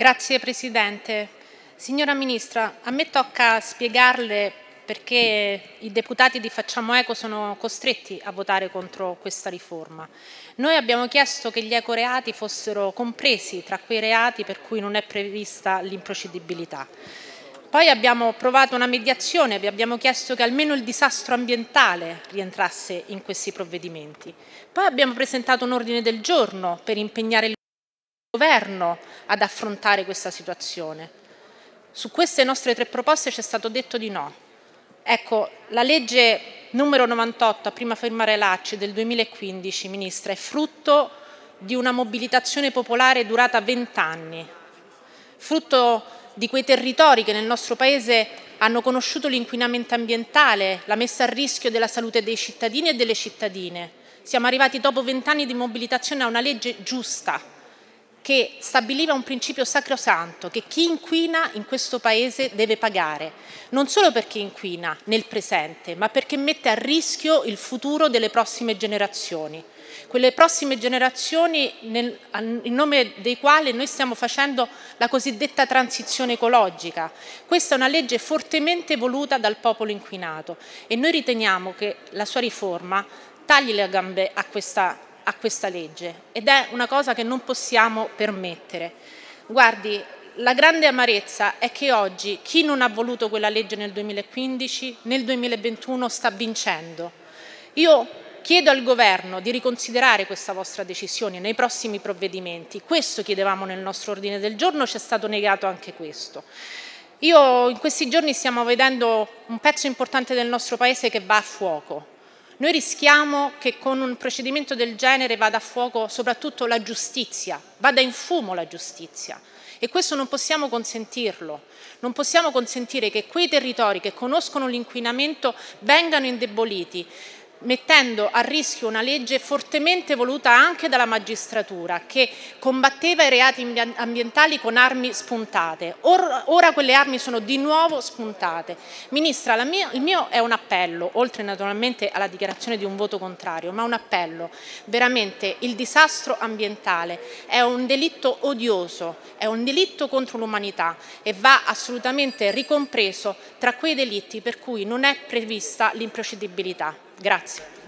Grazie Presidente. Signora Ministra, a me tocca spiegarle perché i deputati di Facciamo Eco sono costretti a votare contro questa riforma. Noi abbiamo chiesto che gli ecoreati fossero compresi tra quei reati per cui non è prevista l'improcedibilità. Poi abbiamo provato una mediazione, vi abbiamo chiesto che almeno il disastro ambientale rientrasse in questi provvedimenti. Poi abbiamo presentato un ordine del giorno per impegnare il governo ad affrontare questa situazione. Su queste nostre tre proposte ci è stato detto di no. Ecco, la legge numero 98, a prima firma Relacci, del 2015, Ministra, è frutto di una mobilitazione popolare durata vent'anni, frutto di quei territori che nel nostro Paese hanno conosciuto l'inquinamento ambientale, la messa a rischio della salute dei cittadini e delle cittadine. Siamo arrivati dopo vent'anni di mobilitazione a una legge giusta, che stabiliva un principio sacrosanto che chi inquina in questo Paese deve pagare, non solo perché inquina nel presente, ma perché mette a rischio il futuro delle prossime generazioni. Quelle prossime generazioni nel, in nome dei quali noi stiamo facendo la cosiddetta transizione ecologica. Questa è una legge fortemente voluta dal popolo inquinato e noi riteniamo che la sua riforma tagli le gambe a questa a questa legge ed è una cosa che non possiamo permettere. Guardi, la grande amarezza è che oggi chi non ha voluto quella legge nel 2015, nel 2021 sta vincendo. Io chiedo al Governo di riconsiderare questa vostra decisione nei prossimi provvedimenti. Questo chiedevamo nel nostro ordine del giorno, ci è stato negato anche questo. Io in questi giorni stiamo vedendo un pezzo importante del nostro Paese che va a fuoco. Noi rischiamo che con un procedimento del genere vada a fuoco soprattutto la giustizia, vada in fumo la giustizia e questo non possiamo consentirlo. Non possiamo consentire che quei territori che conoscono l'inquinamento vengano indeboliti mettendo a rischio una legge fortemente voluta anche dalla magistratura che combatteva i reati ambientali con armi spuntate. Ora, ora quelle armi sono di nuovo spuntate. Ministra, mia, il mio è un appello, oltre naturalmente alla dichiarazione di un voto contrario, ma un appello. Veramente il disastro ambientale è un delitto odioso, è un delitto contro l'umanità e va assolutamente ricompreso tra quei delitti per cui non è prevista l'improcedibilità. Grazie.